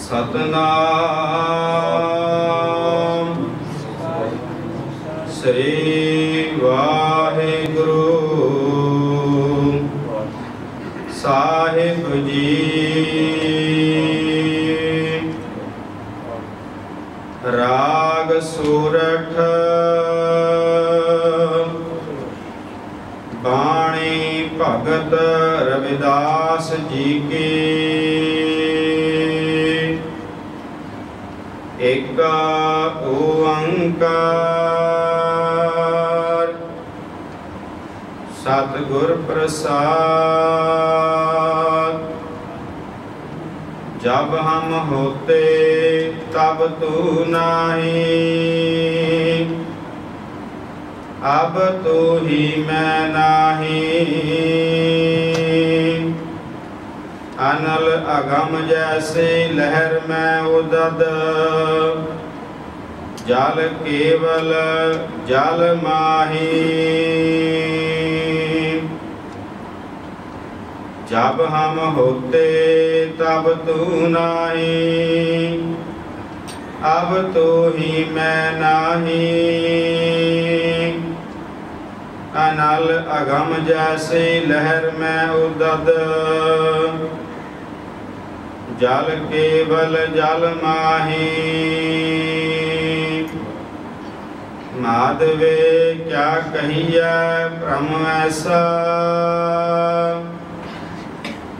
ਸਤਨਾਮ ਸ੍ਰੀ ਵਾਹਿਗੁਰੂ ਸਾਹਿਬ ਜੀ ਰਾਗ ਸੂਰਠ ਬਾਣੀ ਭਗਤ ਰਵਿਦਾਸ ਜੀ ਕੀ एका ओंकार। सतगुर प्रसाद। जब हम होते, तब तू नाही। अब तू ही मैं नाही। अनल अगम जैसे लहर में उदद जल केवल जल माही जब हम होते तब तू नाही अब तो ही मैं नाही अनल अगम जैसे लहर में उदद जल केवल जल माही। माधवे क्या कहिए ब्रह्म ऐसा?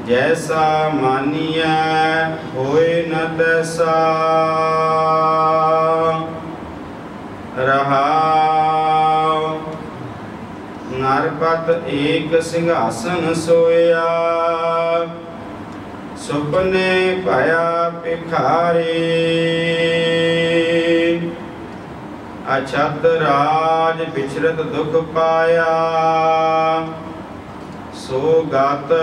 जैसा मानिया, होए न तैसा। रहा। नरपत एक सिंहासन सोया। सुपने पाया पिखारे। अछत राज बिछरत दुख पाया। सो गात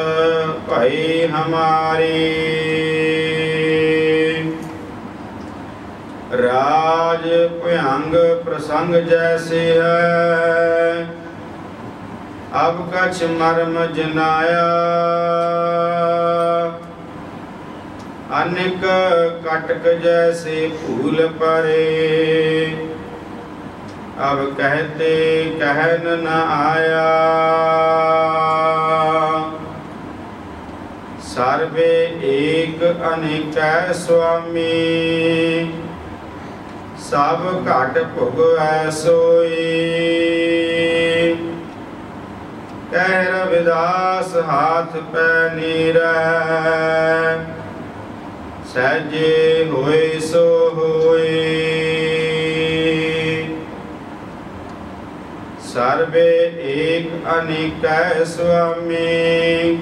भई हमारी। राज भयंग प्रसंग जैसे है। अब कछ मर्म जनाया। अनेक कटक जैसे फूल परे अब कहते कहन न आया सर्वे एक अनेक स्वामी सब घट भुग सोई कह रविदास हाथ पै नीर ਸਹਿਜੇ ਹੋਏ ਸੋ ਹੋਏ। ਸਰਵੇ ਏਕ ਅਨੇਕੈ ਸੁਆਮੀ।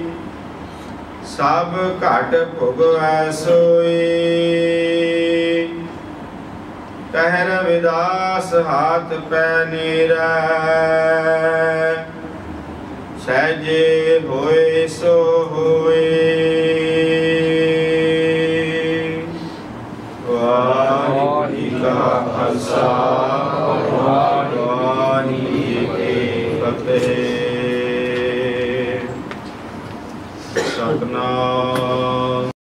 ਸਭ ਘਟ ਭੁਗਵੈ ਸੋਈ। ਕਹਿਰ ਵਿਦਾਸ ਹਾਥ ਪੈ ਨੀਰੈ। ਸਹਿਜੇ ਹੋਏ ਸੋ का खालसा वाहगुरु जी की फतेह